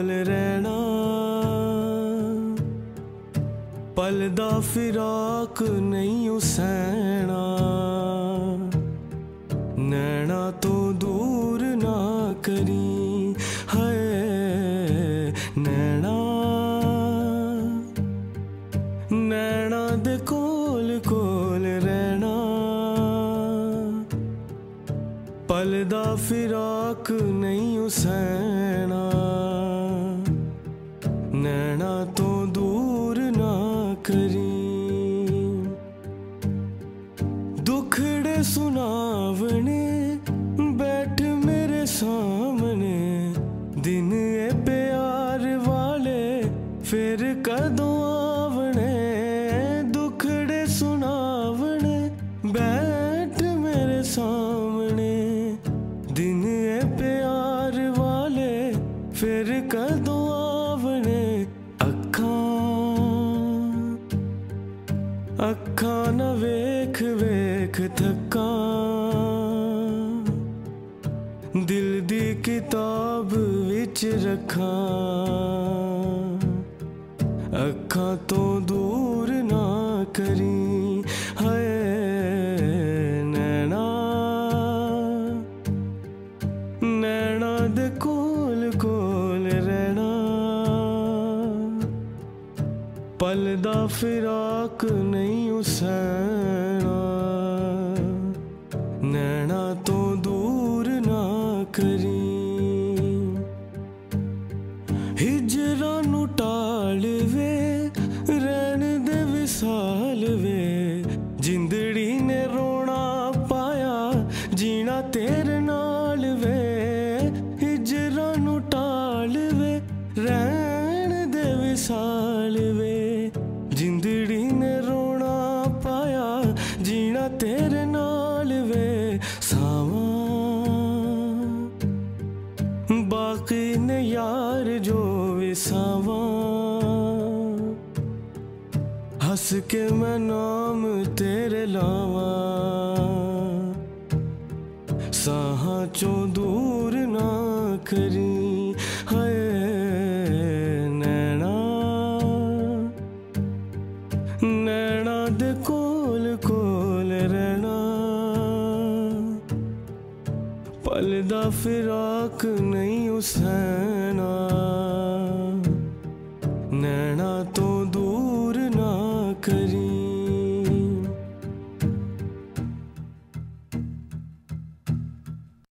ਕੋਲ ਰਹਿਣਾ। ਪਲ ਦਾ ਫਿਰਾਕ ਨਹੀਂ ਉਸੈਣਾ ਨੈਣਾ ਤੋਂ ਦੂਰ ਨਾ ਕਰੀ ਹੈ ਨੈਣਾ। ਨੈਣਾ ਦੇ ਕੋਲ ਕੋਲ ਰਹਿਣਾ। ਪਲ ਦਾ ਫਿਰਾਕ ਨਹੀਂ ਉਸੈਣਾ ਕਰੀ। ਦੁਖੜੇ ਸੁਣਾਵਣੇ, ਬੈਠ ਮੇਰੇ ਸਾਹਮਣੇ। ਦਿਨ ਇਹ ਪਿਆਰ ਵਾਲੇ, ਫਿਰ ਕਦੋਂ ਆਵਣੇ? ਦੁਖੜੇ ਸੁਣਾਵਣੇ, ਬੈਠ ਮੇਰੇ ਸਾਹਮਣੇ। ਦਿਨ ਇਹ ਪਿਆਰ ਵਾਲੇ, ਫਿਰ ਕਦੋਂ ਅੱਖਾਂ ਨਾ ਵੇਖ ਵੇਖ ਥੱਕਾਂ। ਦਿਲ ਦੀ ਕਿਤਾਬ ਵਿੱਚ ਰੱਖਾਂ। ਅੱਖਾਂ ਤੋਂ ਦੂਰ ਪਲ ਦਾ ਫਿਰਾਕ ਨਹੀਂ ਉਸੈਣਾ ਨੈਣਾ ਤੋਂ ਦੂਰ ਨਾ ਕਰੀ। ਹਿਜਰਾਂ ਨੂੰ ਟਾਲ ਵੇ, ਰਹਿਣ ਦੇ ਵਿਸਾਲ ਵੇ। ਜਿੰਦੜੀ ਨੇ ਰੋਣਾ ਪਾਇਆ, ਜੀਣਾ ਤੇਰੇ ਨਾਲ ਵੇ। ਹਿਜਰਾਂ ਨੂੰ ਟਾਲ ਵੇ, ਰਹਿਣ ਦੇ ਵਿਸਾਲ ਵੇ। ਜੀਣਾ ਤੇਰੇ ਨਾਲ ਵੇ ਸਾਵਾਂ। ਬਾਕੀ ਨੇ ਯਾਰ ਜੋ ਵਿਸਾਵਾਂ ਹੱਸ ਕੇ ਮੈਂ ਨਾਮ ਤੇਰੇ ਲਾਵਾਂ। ਸਾਹਾਂ ਚੋਂ ਦੂਰ ਨਾ ਕਰੀ, ਹਾਏ ਨੈਣਾ। ਨੈਣਾ ਦੇ ਕੋਲ ਪਲ ਦਾ ਫਿਰਾਕ ਨਹੀਂ ਉਸੈਣਾ